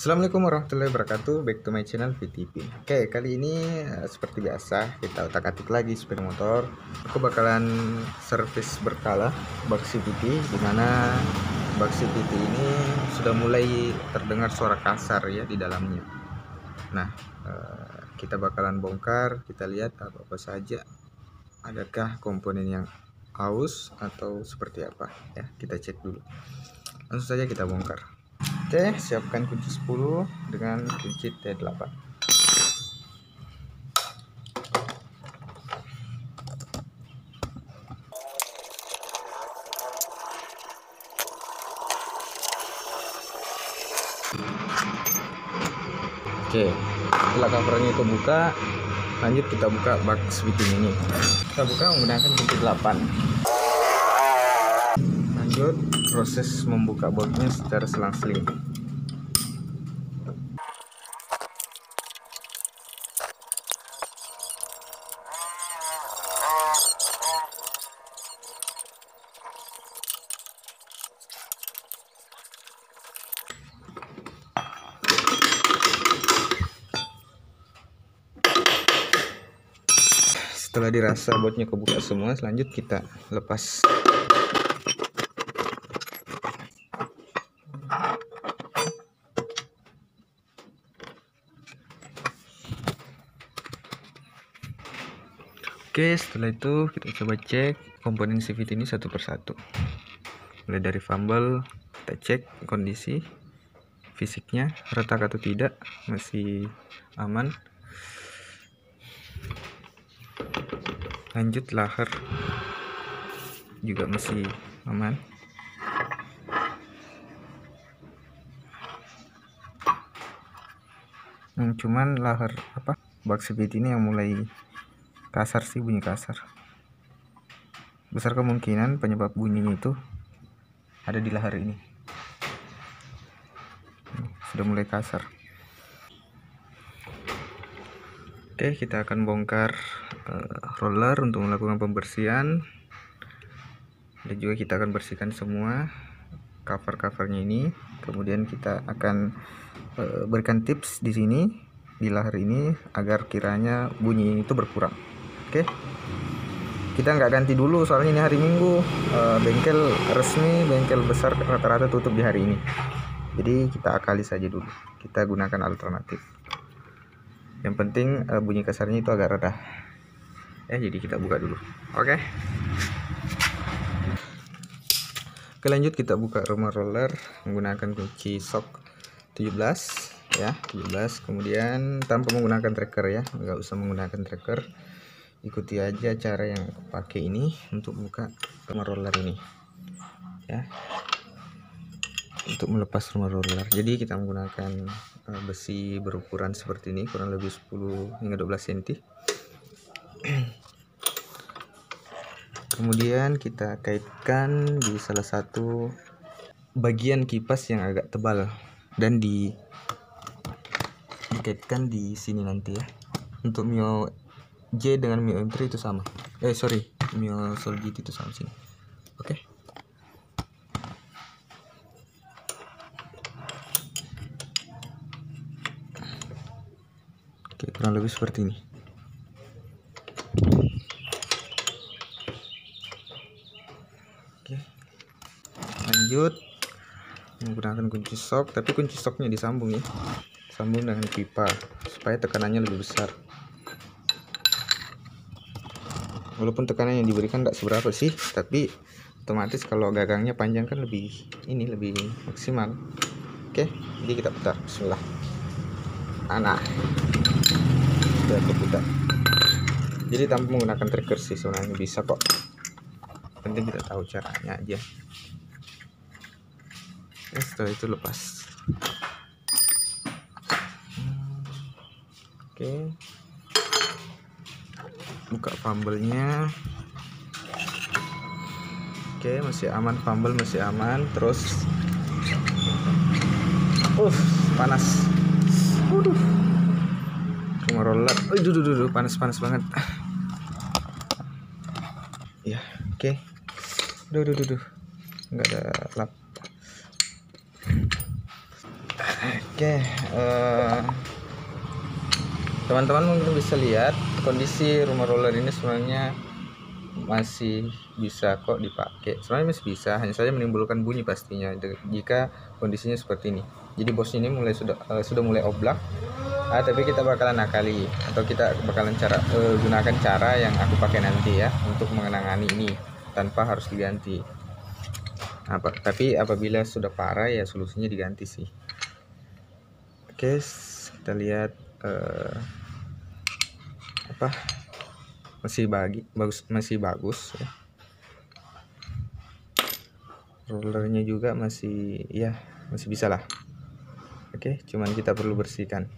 Assalamualaikum warahmatullahi wabarakatuh. Back to my channel VTP Oke kali ini eh, seperti biasa Kita otak atik lagi sepeda motor. Aku bakalan servis berkala Bak CVT Di mana bak CVT ini Sudah mulai terdengar suara kasar ya di dalamnya. Nah eh, kita bakalan bongkar Kita lihat apa-apa saja. Adakah komponen yang aus Atau seperti apa? Ya Kita cek dulu. Langsung saja kita bongkar Oke, siapkan kunci 10 dengan kunci T8. Oke, setelah covernya itu buka, lanjut kita buka bak sweeting ini. Kita buka menggunakan kunci 8. Lanjut proses membuka boltnya secara selang-seling. setelah dirasa botnya kebuka semua selanjut kita lepas Oke setelah itu kita coba cek komponen CVT ini satu persatu. Mulai dari fumble kita cek kondisi fisiknya retak atau tidak masih aman. Lanjut lahar juga masih aman. Hmm, cuman lahar apa? Bak CVT ini yang mulai kasar sih bunyi kasar. Besar kemungkinan penyebab bunyinya itu ada di lahar ini. Sudah mulai kasar. Oke kita akan bongkar uh, roller untuk melakukan pembersihan. Dan juga kita akan bersihkan semua cover-covernya ini. Kemudian kita akan uh, berikan tips di sini di lahar ini agar kiranya bunyi itu berkurang oke. Kita nggak ganti dulu soalnya ini hari minggu. E, bengkel resmi bengkel besar rata-rata tutup di hari ini. Jadi kita akali saja dulu. Kita gunakan alternatif. Yang penting e, bunyi kasarnya itu agak rendah ya jadi kita buka dulu. Oke. Oke lanjut. Kita buka rumah roller menggunakan kunci sok 17 ya 17 kemudian tanpa menggunakan tracker ya. Nggak usah menggunakan tracker ikuti aja cara yang pakai ini untuk buka rumah roller ini ya. Untuk melepas rumah roller. Jadi kita menggunakan uh, besi berukuran seperti ini kurang lebih 10 hingga 12 cm kemudian kita kaitkan di salah satu bagian kipas yang agak tebal dan di dikaitkan di sini nanti ya. Untuk mio J dengan Mio M3 itu sama. Eh sorry Soul GT itu sama sini. Oke. Okay. oke kurang lebih seperti ini. Oke. Okay. lanjut. Menggunakan kunci sok tapi kunci soknya disambung ya. Sambung dengan pipa supaya tekanannya lebih besar walaupun tekanan yang diberikan tidak seberapa sih tapi otomatis kalau gagangnya panjang kan lebih ini lebih maksimal. Oke jadi kita putar. Bismillah. Anak sudah putar jadi tanpa menggunakan trigger sih sebenarnya bisa kok. Penting kita tahu caranya aja. Ya, setelah itu lepas. Oke buka fumble-nya. Oke masih aman fumble masih aman. Terus uh panas. Waduh. cuma roller. Aduh, duh, duh, panas panas banget. Ya oke. Okay. duh duh duh duh nggak ada lap. Oke uh, teman-teman mungkin bisa lihat kondisi rumah roller ini sebenarnya masih bisa kok dipakai. Sebenarnya masih bisa hanya saja menimbulkan bunyi pastinya jika kondisinya seperti ini. Jadi bos ini mulai sudah uh, sudah mulai oblak. Ah, tapi kita bakalan nakali atau kita bakalan cara uh, gunakan cara yang aku pakai nanti ya untuk mengenangani ini tanpa harus diganti. Apa tapi apabila sudah parah ya solusinya diganti sih. Oke kita lihat uh, apa? Masih bagi bagus masih bagus ya. Rollernya juga masih ya masih bisa lah. Oke cuman kita perlu bersihkan.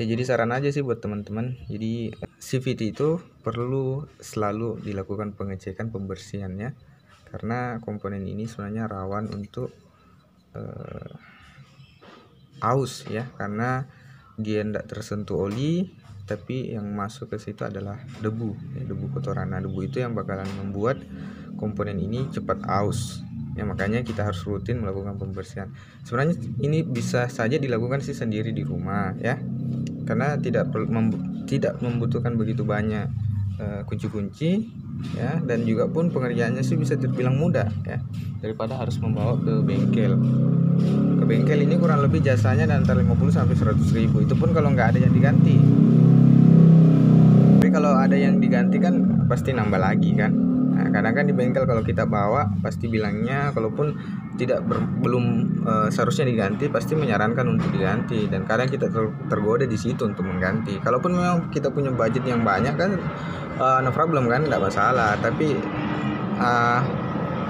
Ya jadi saran aja sih buat teman-teman. Jadi CVT itu perlu selalu dilakukan pengecekan pembersihannya. Karena komponen ini sebenarnya rawan untuk uh, aus ya. Karena dia tidak tersentuh oli tapi yang masuk ke situ adalah debu ya, debu kotoran. Nah debu itu yang bakalan membuat komponen ini cepat aus. Ya makanya kita harus rutin melakukan pembersihan. Sebenarnya ini bisa saja dilakukan sih sendiri di rumah ya. Karena tidak mem tidak membutuhkan begitu banyak eh, kunci-kunci uh, ya. Dan juga pun pengerjaannya sih bisa terbilang mudah ya. Daripada harus membawa ke bengkel. Ke bengkel ini kurang lebih jasanya antara 50 sampai 100 ribu. Itu pun kalau nggak ada yang diganti kalau ada yang diganti kan pasti nambah lagi kan. Nah, kadang kan di bengkel kalau kita bawa pasti bilangnya kalaupun tidak ber, belum uh, seharusnya diganti pasti menyarankan untuk diganti. Dan kadang kita ter, tergoda di situ untuk mengganti. Kalaupun memang kita punya budget yang banyak kan uh, no problem kan nggak masalah. Tapi uh,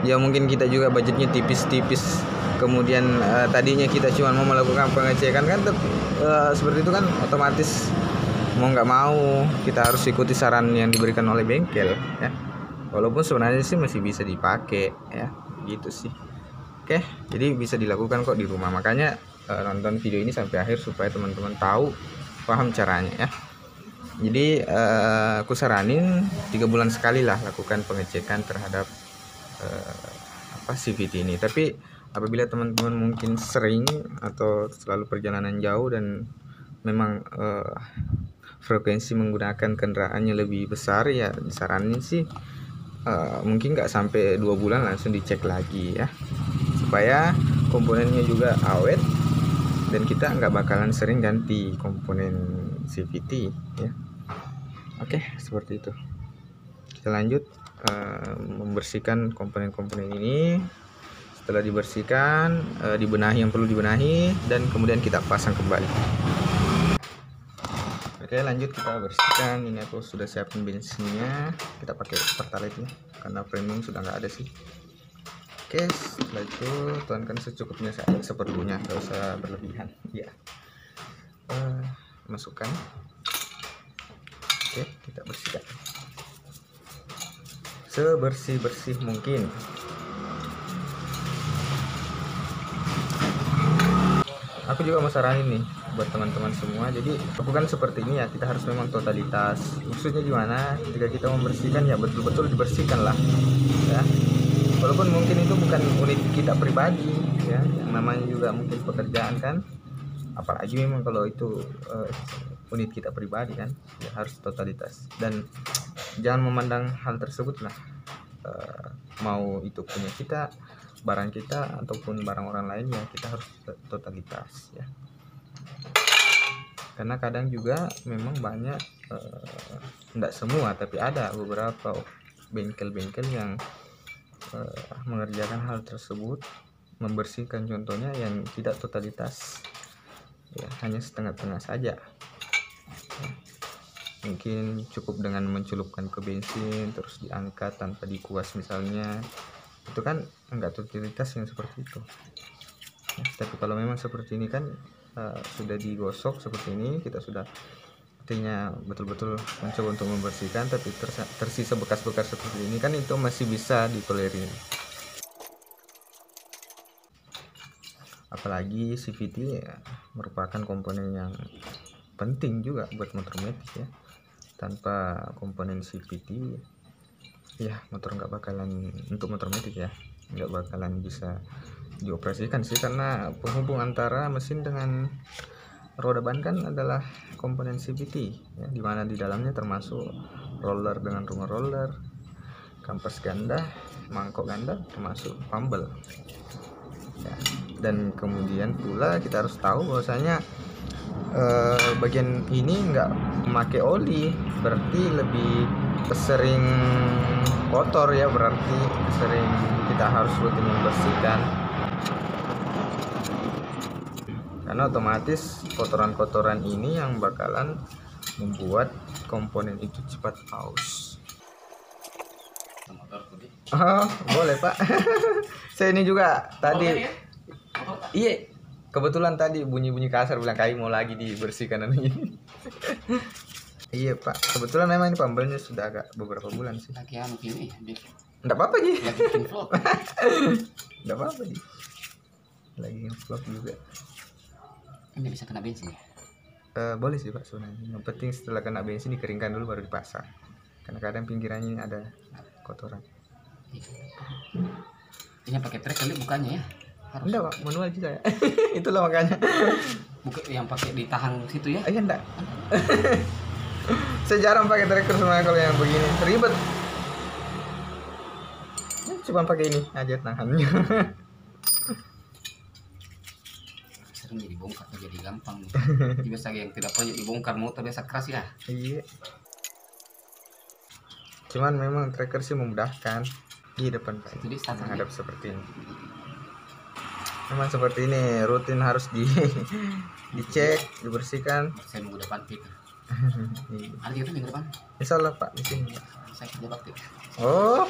ya mungkin kita juga budgetnya tipis-tipis. Kemudian uh, tadinya kita cuma mau melakukan pengecekan kan uh, seperti itu kan otomatis mau nggak mau kita harus ikuti saran yang diberikan oleh bengkel ya. Walaupun sebenarnya sih masih bisa dipakai ya. Gitu sih. Oke jadi bisa dilakukan kok di rumah. Makanya uh, nonton video ini sampai akhir supaya teman-teman tahu paham caranya ya. Jadi uh, aku saranin tiga bulan sekali lah lakukan pengecekan terhadap uh, apa CVT ini. Tapi apabila teman-teman mungkin sering atau selalu perjalanan jauh dan memang uh, frekuensi menggunakan kendaraannya lebih besar ya disaranin sih uh, mungkin nggak sampai dua bulan langsung dicek lagi ya. Supaya komponennya juga awet dan kita nggak bakalan sering ganti komponen CVT ya. Oke seperti itu. Kita lanjut uh, membersihkan komponen-komponen ini. Setelah dibersihkan uh, dibenahi yang perlu dibenahi dan kemudian kita pasang kembali Oke lanjut kita bersihkan. Ini aku sudah siapin bensinnya. Kita pakai pertalite karena premium sudah nggak ada sih. Oke setelah itu tuangkan secukupnya saja seperlunya nggak usah berlebihan. Ya uh, masukkan. Oke kita bersihkan. Sebersih bersih mungkin aku juga mau saranin nih buat teman-teman semua. Jadi lakukan seperti ini ya kita harus memang totalitas. Maksudnya gimana? Jika kita membersihkan ya betul-betul dibersihkan lah ya. Walaupun mungkin itu bukan unit kita pribadi ya yang namanya juga mungkin pekerjaan kan. Apalagi memang kalau itu uh, unit kita pribadi kan ya harus totalitas. Dan jangan memandang hal tersebut lah uh, mau itu punya kita barang kita ataupun barang orang lain ya kita harus totalitas ya. Karena kadang juga memang banyak tidak uh, semua tapi ada beberapa bengkel-bengkel yang uh, mengerjakan hal tersebut membersihkan contohnya yang tidak totalitas ya hanya setengah-tengah saja. Mungkin cukup dengan mencelupkan ke bensin terus diangkat tanpa dikuas misalnya itu kan enggak totalitas yang seperti itu. Ya, tapi kalau memang seperti ini kan uh, sudah digosok seperti ini kita sudah artinya betul-betul mencoba untuk membersihkan tapi tersisa bekas-bekas seperti ini kan itu masih bisa ditolerir apalagi CVT ya, merupakan komponen yang penting juga buat motor metik ya. Tanpa komponen CVT ya motor nggak bakalan untuk motor metik ya nggak bakalan bisa dioperasikan sih karena penghubung antara mesin dengan roda ban kan adalah komponen CVT ya, di mana di dalamnya termasuk roller dengan rumah roller kampas ganda mangkok ganda termasuk fumble ya. dan kemudian pula kita harus tahu bahwasanya eh, bagian ini enggak memakai oli berarti lebih sering kotor ya berarti sering kita harus rutin membersihkan. Karena otomatis kotoran-kotoran ini yang bakalan membuat komponen itu cepat aus. Oh boleh pak. Saya ini juga tadi iya kebetulan tadi bunyi-bunyi kasar bilang kayu mau lagi dibersihkan ini iya pak. Kebetulan memang ini pembelinya sudah agak beberapa bulan sih. Lagi anu ini enggak apa-apa ji. Lagi bikin vlog. Enggak apa-apa ji. Lagi vlog juga. Ini bisa kena bensin ya? Eh, boleh sih pak sebenarnya. Yang penting setelah kena bensin dikeringkan dulu baru dipasang. Karena kadang pinggirannya ada kotoran. Ini pakai trek kali bukannya ya? Harus. Enggak pak. Manual juga ya. Itulah makanya. Bukan yang pakai ditahan situ ya? Iya enggak saya jarang pakai tracker sebenarnya kalau yang begini. Ribet. Cuma pakai ini aja tangannya sering jadi bongkar tuh jadi gampang. Biasa yang tidak pernah dibongkar motor biasa keras ya. Iya. Cuman memang tracker sih memudahkan di depan pak menghadap seperti ini. Memang seperti ini rutin harus di dicek dibersihkan. Saya nunggu depan Iya. Ada tuh minggu depan Insya Allah pak. Di sini. Saya kerja bakti. Oh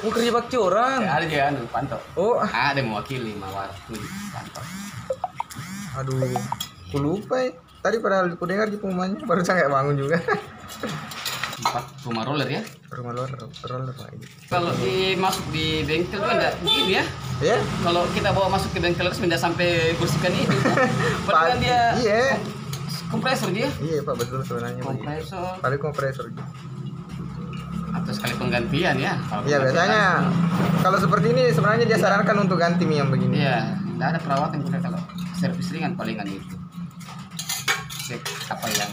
mau kerja bakti orang? Ada juga anu pantau oh. Ada yang mewakili mawar pantau aduh aku lupa ya. tadi padahal aku dengar di pengumumannya baru saya nggak bangun juga. Empat rumah roller ya? Rumah roller roller pak. Ini kalau di masuk di bengkel tuh enggak gini ya? Ya? Kalau kita bawa masuk ke bengkel terus pindah sampai bersihkan itu padahal kan dia iya kompresor dia iya pak betul sebenarnya begitu. kompresor paling kompresor gitu. atau sekali penggantian ya Iya biasanya kalau seperti ini sebenarnya dia sarankan untuk ganti mie yang begini. Iya, tidak ada perawatan kita kalau servis ringan palingan itu. Cek apa yang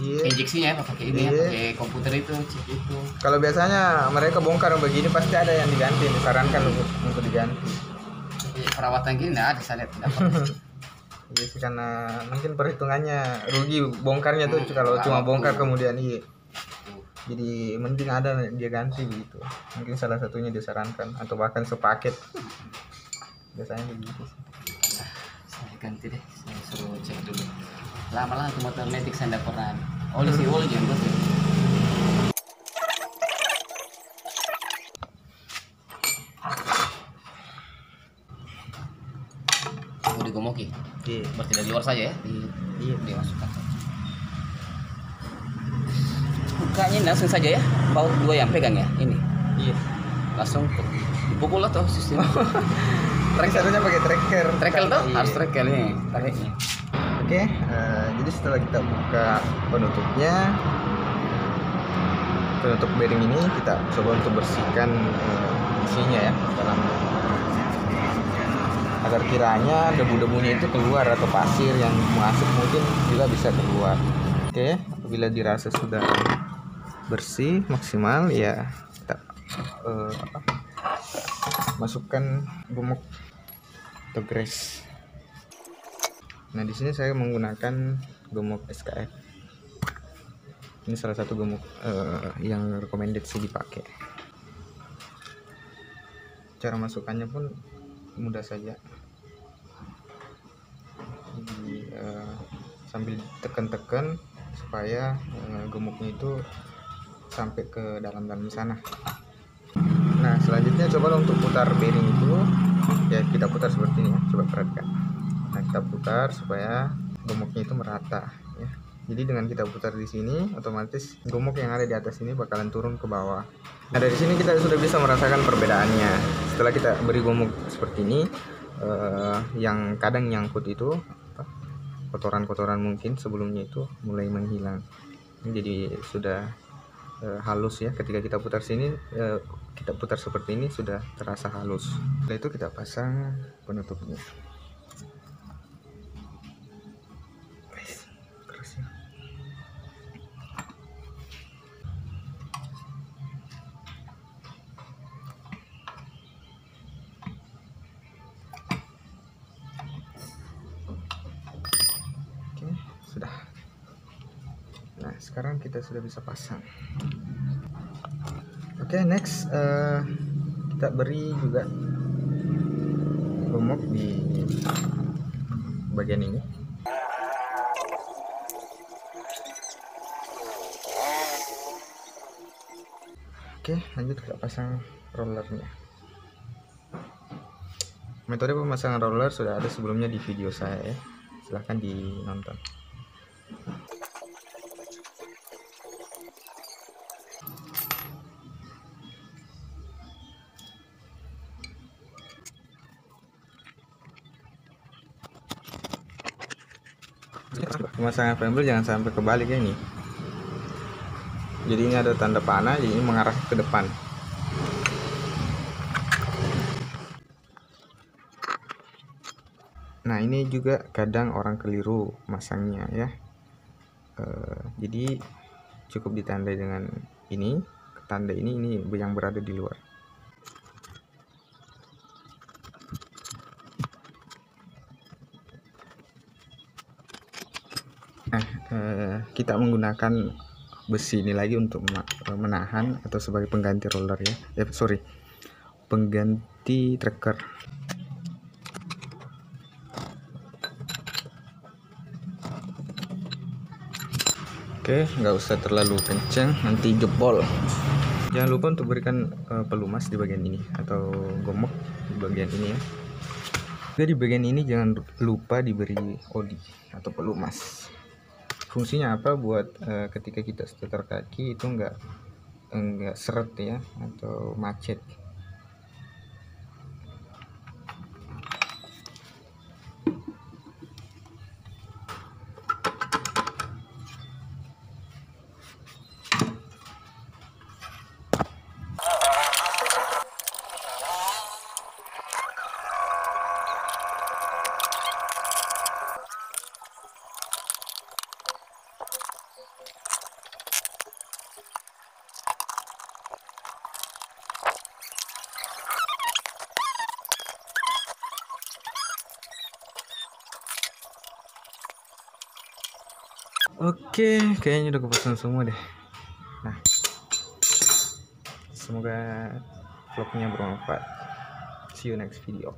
Iya. injeksinya ya, pakai ini ya, Iya. pakai komputer itu, cek itu. Kalau biasanya mereka bongkar yang begini pasti ada yang diganti, disarankan untuk untuk diganti. Jadi perawatan gini tidak ada saya lihat tidak pernah. Iya karena mungkin perhitungannya rugi bongkarnya tuh Hmm, kalau cuma bongkar kemudian iya. Jadi mending ada dia ganti begitu. Mungkin salah satunya disarankan atau bahkan sepaket. Biasanya begitu sih. Saya ganti deh, saya suruh cek dulu. Lama lah itu motor metik saya pernah. Oli sih oli jangan sih. Mau digomoki? Iya. Berarti dari luar saja ya? Di, Iya. dimasukkan bukanya langsung saja ya baut dua yang pegang ya ini Iya. langsung dipukul atau sistem Track satunya pakai tracker. trekel tuh Iya. harus trekel ini tariknya Oke, eh, jadi setelah kita buka penutupnya, penutup bearing ini kita coba untuk bersihkan eh, isinya ya dalam agar kiranya debu-debunya itu keluar atau pasir yang masuk mungkin juga bisa keluar. Oke, apabila dirasa sudah bersih maksimal ya kita eh, apa, masukkan gemuk atau grease. Nah di sini saya menggunakan gemuk SKF. Ini salah satu gemuk eh, yang recommended sih dipakai. Cara masukkannya pun mudah saja. Eh, sambil tekan-tekan supaya eh, gemuknya itu sampai ke dalam-dalam sana. Nah selanjutnya coba untuk putar bearing itu. Ya kita putar seperti ini ya. Coba perhatikan. Nah kita putar supaya gemuknya itu merata ya. Jadi dengan kita putar di sini otomatis gemuk yang ada di atas ini bakalan turun ke bawah. Nah dari sini kita sudah bisa merasakan perbedaannya. Setelah kita beri gemuk seperti ini eh, yang kadang nyangkut itu kotoran-kotoran mungkin sebelumnya itu mulai menghilang. Ini jadi sudah uh, halus ya. Ketika kita putar sini uh, kita putar seperti ini sudah terasa halus. Setelah itu kita pasang penutupnya sekarang kita sudah bisa pasang. Oke okay, next uh, kita beri juga gemuk di bagian ini. Oke lanjut kita pasang rollernya. Metode pemasangan roller sudah ada sebelumnya di video saya ya. Silahkan dinonton pemasangan frame jangan sampai kebalik ya ini. Jadi ini ada tanda panah jadi ini mengarah ke depan. Nah ini juga kadang orang keliru masangnya ya. E, jadi cukup ditandai dengan ini tanda ini ini yang berada di luar nah eh, kita menggunakan besi ini lagi untuk menahan atau sebagai pengganti roller ya. Eh sorry pengganti tracker. Oke nggak usah terlalu kencang nanti jebol. Jangan lupa untuk berikan uh, pelumas di bagian ini atau gomok di bagian ini ya. Jadi di bagian ini jangan lupa diberi odi atau pelumas fungsinya apa buat uh, ketika kita seter kaki itu enggak enggak seret ya atau macet Oke, kayaknya udah kepasang semua deh. Nah, semoga vlognya bermanfaat. See you next video.